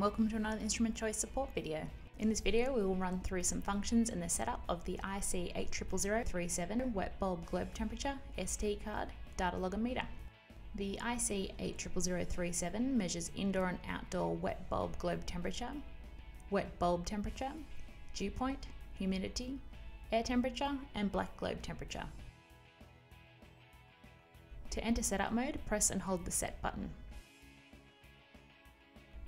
and welcome to another Instrument Choice support video. In this video we will run through some functions and the setup of the IC800037 wet bulb globe temperature SD card data logger meter. The IC800037 measures indoor and outdoor wet bulb globe temperature, wet bulb temperature, dew point, humidity, air temperature and black globe temperature. To enter setup mode, press and hold the set button.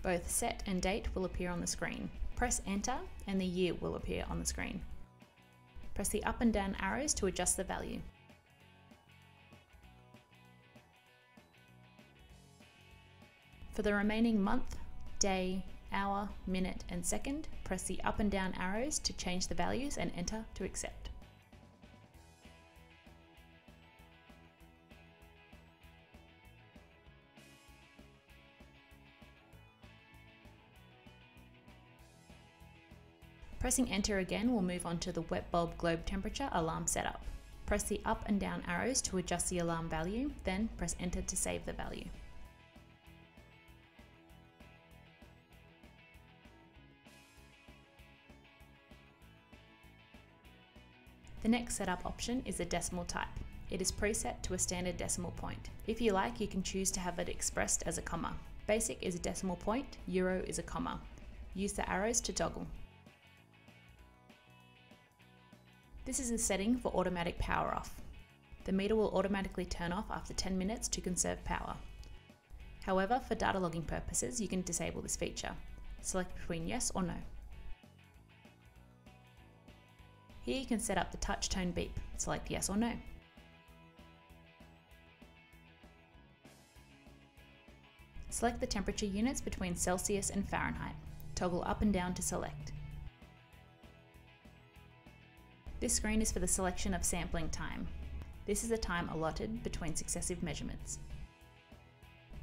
Both set and date will appear on the screen. Press enter and the year will appear on the screen. Press the up and down arrows to adjust the value. For the remaining month, day, hour, minute and second, press the up and down arrows to change the values and enter to accept. Pressing enter again will move on to the wet bulb globe temperature alarm setup. Press the up and down arrows to adjust the alarm value, then press enter to save the value. The next setup option is the decimal type. It is preset to a standard decimal point. If you like, you can choose to have it expressed as a comma. Basic is a decimal point, Euro is a comma. Use the arrows to toggle. This is a setting for automatic power off. The meter will automatically turn off after 10 minutes to conserve power. However, for data logging purposes, you can disable this feature. Select between yes or no. Here you can set up the touch tone beep. Select yes or no. Select the temperature units between Celsius and Fahrenheit. Toggle up and down to select. This screen is for the selection of sampling time. This is the time allotted between successive measurements.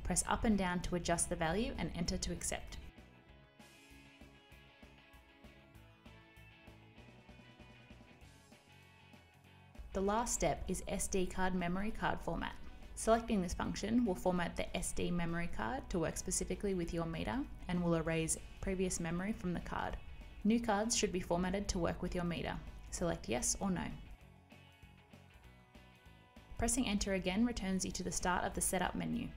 Press up and down to adjust the value and enter to accept. The last step is SD card memory card format. Selecting this function will format the SD memory card to work specifically with your meter and will erase previous memory from the card. New cards should be formatted to work with your meter. Select yes or no. Pressing enter again returns you to the start of the setup menu.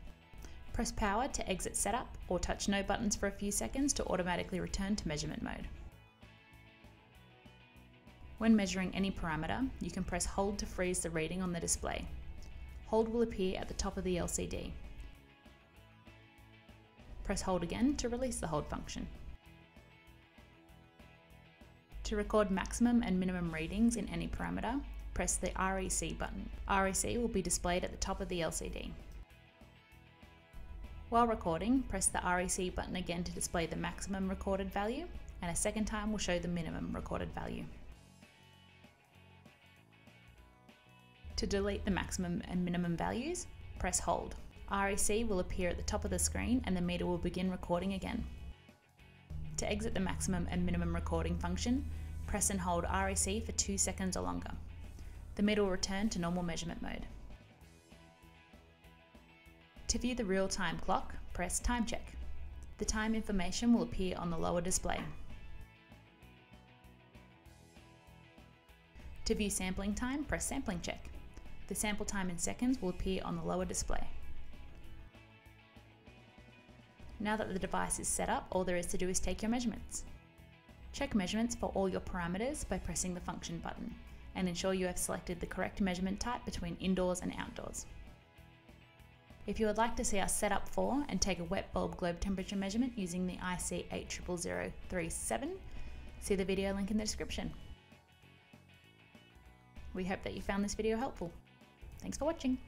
Press power to exit setup or touch no buttons for a few seconds to automatically return to measurement mode. When measuring any parameter, you can press hold to freeze the reading on the display. Hold will appear at the top of the LCD. Press hold again to release the hold function. To record maximum and minimum readings in any parameter, press the REC button. REC will be displayed at the top of the LCD. While recording, press the REC button again to display the maximum recorded value, and a second time will show the minimum recorded value. To delete the maximum and minimum values, press hold. REC will appear at the top of the screen and the meter will begin recording again. To exit the maximum and minimum recording function, press and hold REC for 2 seconds or longer. The meter will return to normal measurement mode. To view the real-time clock, press Time Check. The time information will appear on the lower display. To view sampling time, press Sampling Check. The sample time in seconds will appear on the lower display. Now that the device is set up, all there is to do is take your measurements. Check measurements for all your parameters by pressing the function button and ensure you have selected the correct measurement type between indoors and outdoors. If you would like to see us set up for and take a wet bulb globe temperature measurement using the IC800037, see the video link in the description. We hope that you found this video helpful. Thanks for watching.